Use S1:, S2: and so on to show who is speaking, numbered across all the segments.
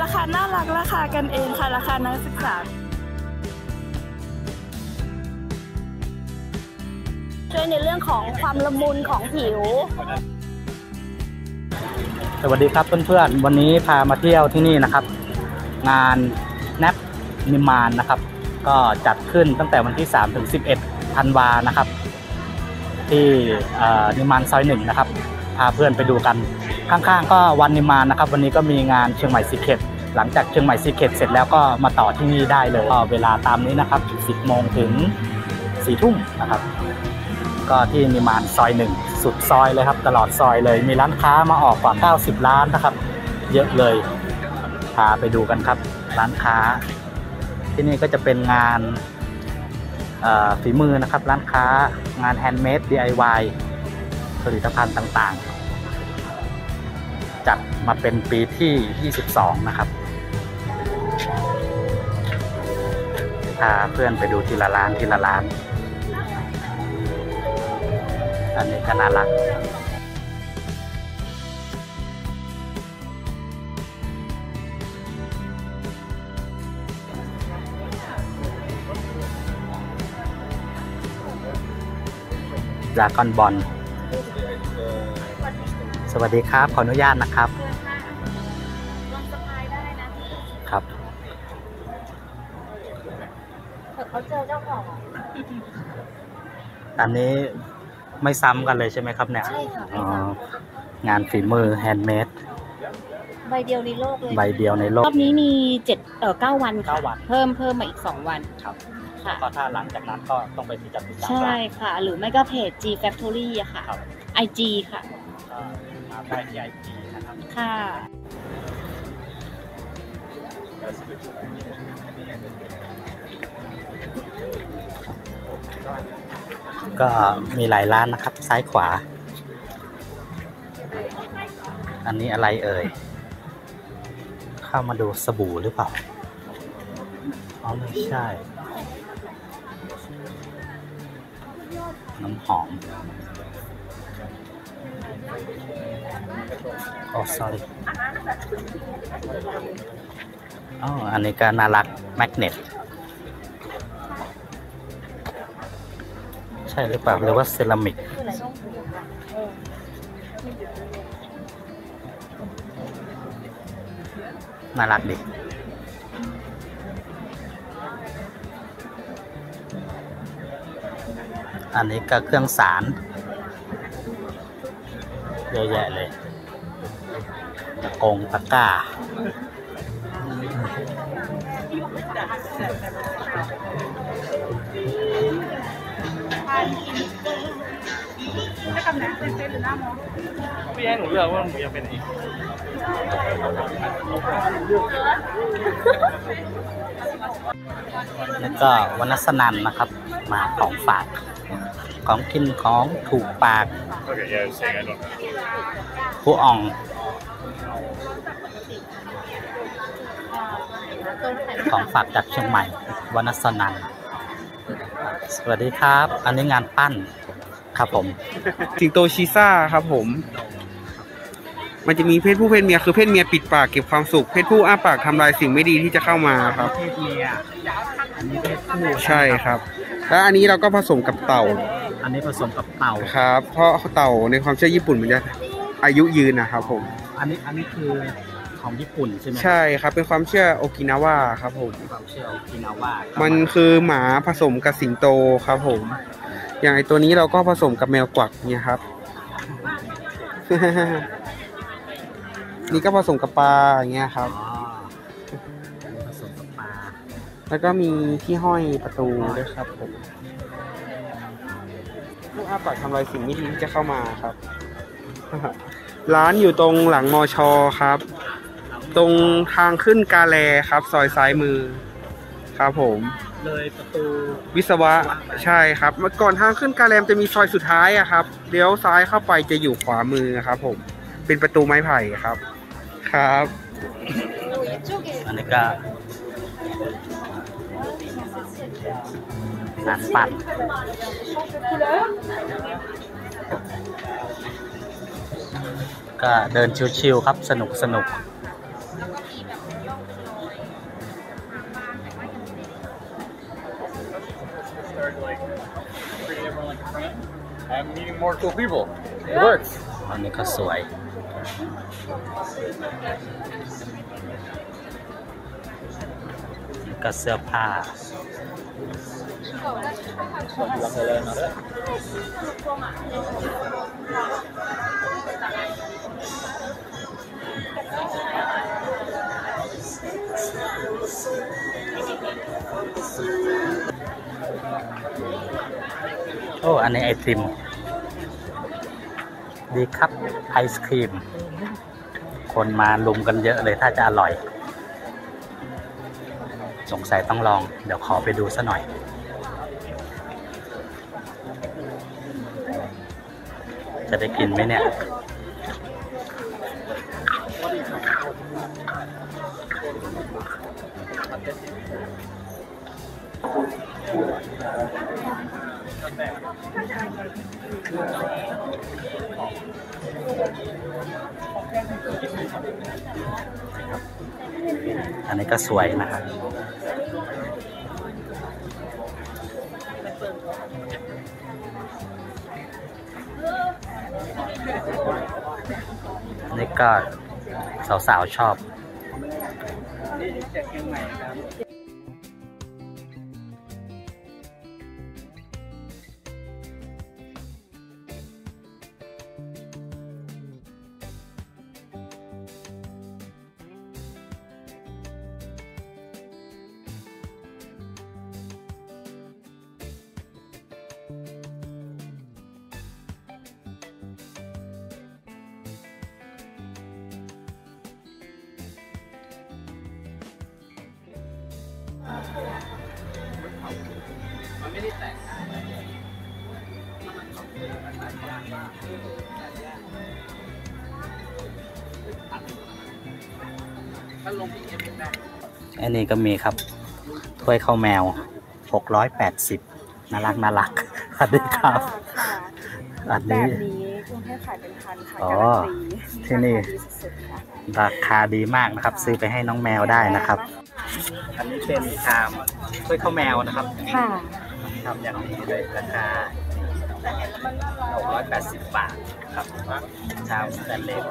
S1: ราคาน่ารักราคากันเองค่ะ ราคานักศึกษา ช่วยในเรื่องของความละมุนของผิว
S2: สวัสดีครับเพื่อนๆ วันนี้พามาเที่ยวที่นี่นะครับ งานแนปนิมานนะครับ ก็จัดขึ้นตั้งแต่วันที่ 3 ถึง 11ธันวานะครับ ที่นิมานซอยหนึ่งนะครับ พาเพื่อนไปดูกัน ข้างๆ ก็ One Nimman นะครับ วันนี้ก็มีงานเชียงใหม่ซีเคทหลังจากเชียงใหม่ซีเคทเสร็จแล้วก็มาต่อที่นี่ได้เลยก็เวลาตามนี้นะครับ 10 โมงถึง 4 ทุ่มนะครับ ก็ที่นิมมานซอยหนึ่งสุดซอยเลยครับ ตลอดซอยเลย มีร้านค้ามาออกกว่า 90 ร้านนะครับ เยอะเลย พาไปดูกันครับ ร้านค้า ที่นี่ก็จะเป็นงานฝีมือนะครับ ร้านค้างาน handmade DIY ผลิตภัณฑ์ต่างๆ มาเป็นปีที่ 22 นะครับพาเพื่อนไปดูทีละร้านทีละร้าน อันนี้ก็น่ารักดราก้อนบอล สวัสดีครับ ขออนุญาตนะครับ
S1: อัน
S2: นี้ไม่ซ้ำกันเลยใช่ไหมครับเนี่ย
S1: ใช่ค่ะ
S2: อ๋องานฝีมือ handmade
S1: ใบเดียวในโลกเลย
S2: ใบเดียวในโลก ร
S1: อบนี้มีเจ็ดเอ่อเก้าวันค่ะ
S2: เก้าวัน
S1: เพิ่มเพิ่มมาอีกสองวัน
S2: ครับ
S1: ค่ะ
S2: ก็ถ้าหลังจากนั้นก็ต้องไปที่จัตุจักร
S1: ใช่ค่ะ หรือไม่ก็เพจ G Factory อะค่ะ
S2: ครับ
S1: IG ค่ะ
S2: ก็มาได้ที่ไอจีนะครับ
S1: ค่ะ
S2: ก็ ก็มีหลายร้านนะครับซ้ายขวา อันนี้อะไรเอ่ย เข้ามาดูสบู่หรือเปล่า อ๋อไม่ใช่ น้ำหอมโอ้ sorry อ๋ออันนี้ก็น่ารัก แมกเนต ใช่หรือเปล่าหรือว่าเซรามิกน่ารักดิอันนี้ก็เครื่องสารเยอะแยะเลยตะกงตะก ร้า
S3: พี่ให้หนูเลือกว่าหนูอยากเป็นอีก
S2: แล้วก็วนัสนันนะครับ มาของฝาก ของกินของถูกปาก
S3: Okay, yeah, saying I don't.
S2: ผู้อ่องของฝากจากเชียงใหม่วนัสนัน สวัสดีครับ อันนี้งานปั้นครับผม
S4: สิงโตชีซ่าครับผม มันจะมีเพศผู้เพศเมียคือเพศเมียปิดปากเก็บความสุข เพศผู้อ้าปากทำลายสิ่งไม่ดีที่จะเข้ามาครับ
S2: เพศเมียอันนี้เพศผู้
S4: ใช่ครับ แล้วอันนี้เราก็ผสมกับเต่า
S2: อันนี้ผสมกับเต่า
S4: ครับ เพราะเต่าในความเชื่อญี่ปุ่นมันจะอายุยืนนะครับผม
S2: อันนี้อันนี้คือ ของญี่ปุ่นใช่ไหม
S4: ใช่ครับ เป็นความเชื่อโอกินาวาครับผม
S2: ความเชื่อโอกินาว่า
S4: มั
S2: มัน
S4: คือหมาผสมกับสิงโตครับผม อย่างไอตัวนี้เราก็ผสมกับแมวกวักเนี่ยครับ นี่ก็ผสมกับปลาอย่างเงี้ยครับ
S2: อ๋ออันนี้ผสมกับปลา
S4: แล้วก็มีที่ห้อยประตูด้วยครับผมผู้อ้าปากทำลายสิ่งไม่ดีที่จะเข้ามาครับร้านอยู่ตรงหลังมอชอครับ ตรงทางขึ้นกาแลครับ ซอยซ้ายมือ ครับผม
S2: เลยประตู
S4: วิศวะใช่ครับ เมื่อก่อนทางขึ้นกาแลมจะมีซอยสุดท้ายอะครับเลี้ยวซ้ายเข้าไปจะอยู่ขวามือครับ ผมเป็นประตูไม้ไผ่ครับ ครับ
S2: อันนี้ก็งานปั้นก็เดินชิวๆครับสนุกสนุก
S3: I'm meeting more cool people. It works.
S2: On the castaway. Castle Pass. โอ้ อันนี้ไอติม ดีครับ ไอศครีม คนมาลุมกันเยอะเลยถ้าจะอร่อย สงสัยต้องลอง เดี๋ยวขอไปดูซะหน่อยจะได้กินไหมเนี่ย อันนี้ก็สวยนะครับนี่ก็สาวๆชอบ cho này. là một อันนี้ก็มีครับ ถ้วยข้าวแมว 680น่ารักน่ารักสวัสดีครับ อัน
S1: แบ
S2: นี้
S1: บนี้กรุงเทพขายเป็นพันค่ะ
S2: อ๋อ
S1: การันตี
S2: ที่นี่
S1: ราคาดีสุดๆค่ะ
S2: ราคาดีมากนะครับ ซื้อไปให้น้องแมวได้นะครับ อันนี้เป็นชามถ้วยข้าวแมวนะครับ
S1: ค่ะ
S2: ทำอย่างนี้เลยราคา680 บาทครับชามสแตนเลส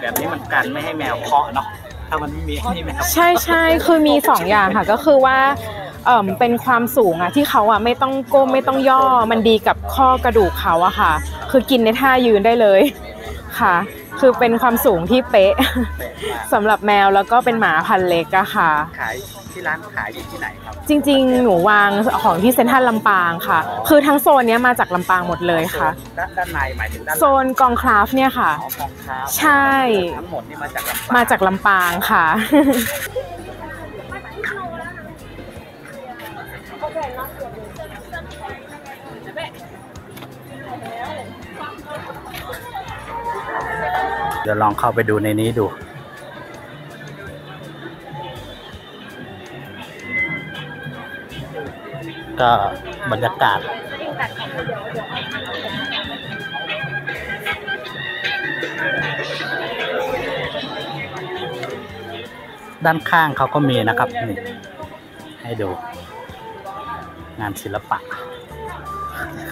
S2: แบบนี้มันกันไม่ให้แมวเคาะเนาะถ้ามันไม่มีให้แมว
S1: ใช่ใช่คือมีสองอย่างค่ะก็คือว่าเอ่มเป็นความสูงอะที่เขาอะไม่ต้องก้มไม่ต้องย่อมันดีกับข้อกระดูกเขาอะค่ะ คือกินในท่ายืนได้เลยค่ะ คือเป็นความสูงที่เป๊ะสำหรับแมวแล้วก็เป็นหมาพันธุ์เล็กอะค่ะ
S2: ขายที่ร้านขายอยู่ที่ไหนครับ
S1: จริง ๆ หนูวางของที่เซ็นทรัลลำปางค่ะ คือทั้งโซนเนี้ยมาจากลำปางหมดเลยค่ะ
S2: ด้านด้านในหมายถึงด้านห
S1: โซ
S2: ลัง
S1: นกองคราฟเนี่ยค่ะ
S2: อ๋อกองค้า
S1: ใช่
S2: ทั้งหมดนี่มาจากลำปาง
S1: มาจากลำปางค่ะ
S2: เดี๋ยวลองเข้าไปดูในนี้ดู ก็บรรยากาศ ด้านข้างเขาก็มีนะครับ นี่ ให้ดู งานศิลปะ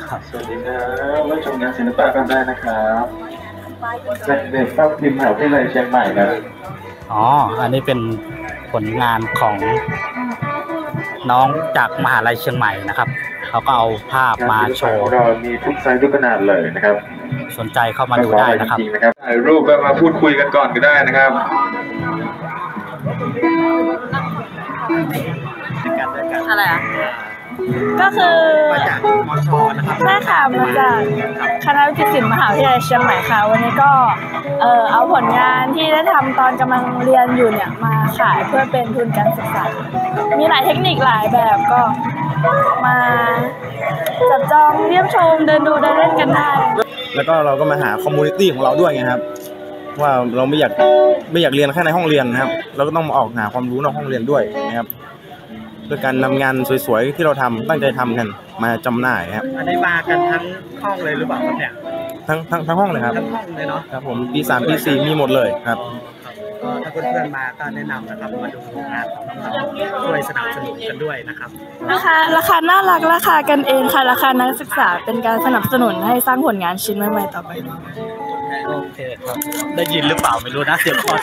S2: ครับ
S5: สวัสดีครับมาชมงานศิลปะกันได้นะครับ เด็กป้าพิมพ์มหาวิทยาลัยเชียงใหม่ครับ
S2: อ๋อ อันนี้เป็นผลงานของน้องจากมหาลัยเชียงใหม่นะครับ เขาก็เอาภาพมาโช
S5: งานศิลปะ
S2: ว์
S5: ของเรามีทุกไซส์ทุกขนาดเลยนะครับ
S2: สนใจเข้ามาดูได้นะครับ
S5: จริงๆนะครับถ่ายรูปก็มาพูดคุยกันก่อนก็ได้นะครับ
S6: อะไรอะ ก็คือ
S2: มาจากมชนะครับ
S6: ใช่ค่ะมาจากคณะวิจิตรศิลป์มหาวิทยาลัยเชียงใหม่ค่ะ วันนี้ก็เออเอาผลงานที่ได้ทำตอนกำลังเรียนอยู่เนี่ยมาขายเพื่อเป็นทุนการศึกษา มีหลายเทคนิคหลายแบบก็มาจับจองเยี่ยมชมเดินดูเดินเล่นกันได้
S7: แล้วก็เราก็มาหา community ของเราด้วยไงครับว่าเราไม่อยากไม่อยากเรียนแค่ในห้องเรียนนะครับ เราก็ต้องมาออกหาความรู้นอกห้องเรียนด้วยนะครับ ด้วยการนำงานสวยๆที่เราทำตั้งใจทำกันมาจำหน่ายนะครับ
S2: อันนี้มากันทั้งห้องเลยหรือเปล่าครับเนี่ย
S7: ทั้งทั้งทั้งห้องเลยครับ
S2: ทั้งห้องเลยเนาะ
S7: ครับผมปีสามปีสี่มีหมดเลยครับ
S2: ก็ถ้าเพื่อนๆมาก็แนะนำนะครับมาดูงานของน้องๆช่วยสนับสนุนกันด้วยนะครับ
S6: ราคาราคาน่ารักราคากันเองค่ะราคานักศึกษาเป็นการสนับสนุนให้สร้างผลงานชิ้นใหม่ๆต่อไป
S2: โอเคครับ ได้ยินหรือเปล่าไม่รู้นะเสียงคอน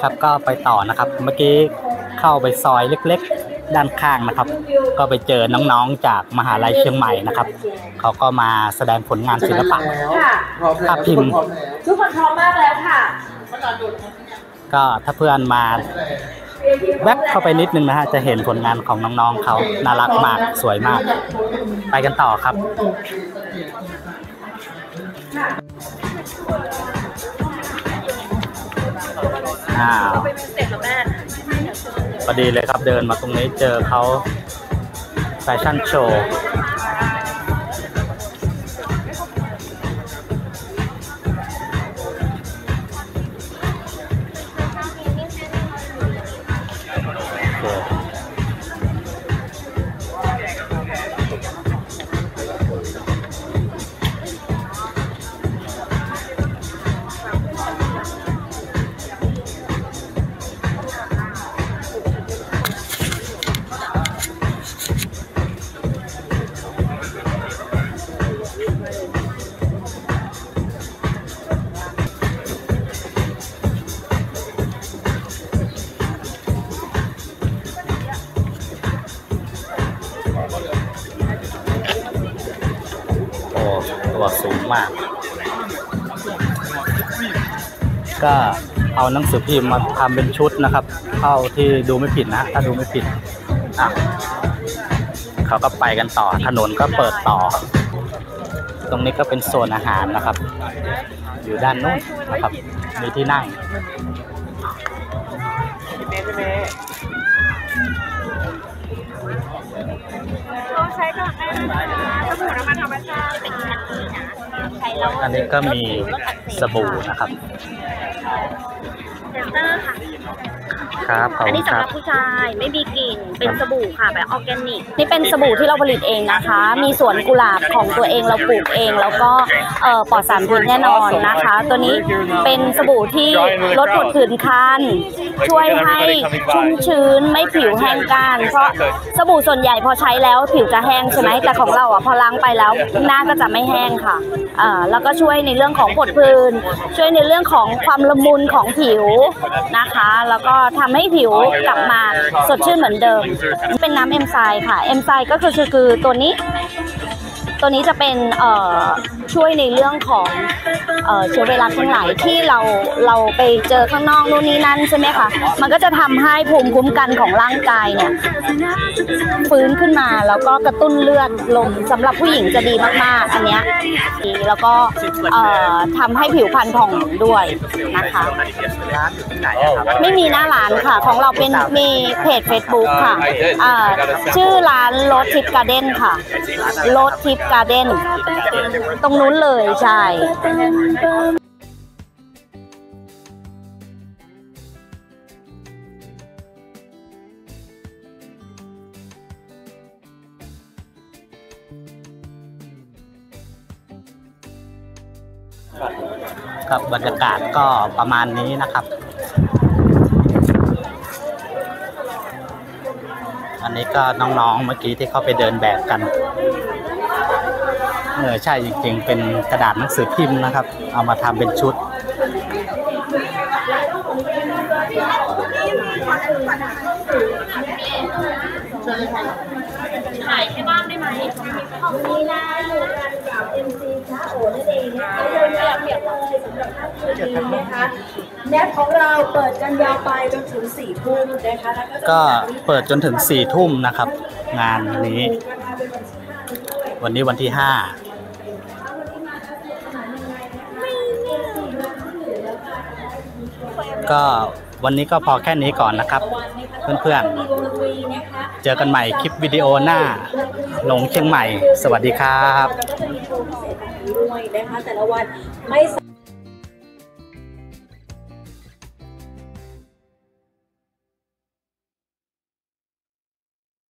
S2: ครับก็ไปต่อนะครับ เมื่อกี้เข้าไปซอยเล็ก ๆ ด้านข้างนะครับ ก็ไปเจอน้องๆจากมหาลัยเชียงใหม่นะครับ เขาก็มาแสดงผลงานศิลปะ
S8: ค่ะ
S2: ภาพพิมพ์
S8: ทุกคนพร้อมมากแล้วค่ะ
S2: ก็ถ้าเพื่อนมาแวบเข้าไปนิดนึงนะฮะจะเห็นผลงานของน้องๆเขาน่ารักมากสวยมาก ไปกันต่อครับ อ้าวพอดีเลยครับเดินมาตรงนี้เจอเขาแฟชั่นโชว์ ตัวสูงมาก ก็เอาหนังสือพิมพ์มาทำเป็นชุดนะครับเท่าที่ดูไม่ผิดนะถ้าดูไม่ผิดอะเขาก็ไปกันต่อถนนก็เปิดต่อ ตรงนี้ก็เป็นโซนอาหารนะครับ อยู่ด้านนู้นนะครับมีที่นั่ง
S6: อันนี้
S2: ก็มีสบู่นะครับ
S9: เซนเตอร์ค่ะ
S2: ครับขอบ
S9: คุณ
S2: ค
S9: รั
S2: บ อันนี้
S9: สำห
S2: รับ
S9: ผู้ชายไม่มีกลิ่น เป็นสบู่ค่ะแบบออร์แกนิก
S6: นี่เป็นสบู่ที่เราผลิตเองนะคะ มีสวนกุหลาบของตัวเองเราปลูกเอง แล้วก็เอ่อปลอดสารพิษแน่นอนนะคะ ตัวนี้เป็นสบู่ที่ลดผดผื่นคัน ช่วยให้ชุ่มชื้นไม่ผิวแห้งกร้านเพราะสบู่ส่วนใหญ่พอใช้แล้วผิวจะแห้งใช่ไหมแต่ของเราอะพอล้างไปแล้วหน้าก็จะไม่แห้งค่ะอ่าแล้วก็ช่วยในเรื่องของผดผื่นช่วยในเรื่องของความละมุนของผิวนะคะ แล้วก็ทำให้ผิวกลับมาสดชื่นเหมือนเดิม เป็นน้ำเอนไซม์ค่ะ เอนไซม์ก็คือคือคือตัวนี้ ตัวนี้จะเป็นช่วยในเรื่องของเชื้อไวรัสทั้งหลายที่เราเราไปเจอข้างนอกนู่นนี่นั่นใช่ไหมคะ มันก็จะทำให้ภูมิคุ้มกันของร่างกายเนี่ยฟื้นขึ้นมาแล้วก็กระตุ้นเลือดลมสำหรับผู้หญิงจะดีมากๆ อันเนี้ยดีแล้วก็เอ่อทำให้ผิวพรรณผ่องด้วยนะคะ
S2: ไม่
S6: มีหน้าร้านค่ะ ของเราเป็นมีเพจ Facebook ค่ะชื่อร้านรถทิปการ์เด้นค่ะรถทิปการ์เด้นตรงนู้นเลยใช่
S2: กับบรรยากาศก็ประมาณนี้นะครับ อันนี้ก็น้องๆเมื่อกี้ที่เขาไปเดินแบบกัน เออใช่จริงๆ เป็นกระดาษหนังสือพิมพ์นะครับ เอามาทำเป็นชุด
S9: ถ่ายให้บ้างได้ไหม
S8: ของนี้นะอยู่กันกับ MC ช้าโอนั่นเองนะคะโดยเรียบเรียบเลยสำหรับท่านคืนนี้นะคะแนทของเราเปิดกันยาวไปจนถึงสี่ทุ่มนะคะแล้วก็จะ
S2: ก็เปิดจนถึงสี่ทุ่มนะครับ งานนี้ วันนี้วันที่ห้า ก็วันนี้ก็พอแค่นี้ก่อนนะครับ เพื่อนๆ เจอกันใหม่คลิปวิดีโอหน้าหลงเชียงใหม่ สวัสดีครับ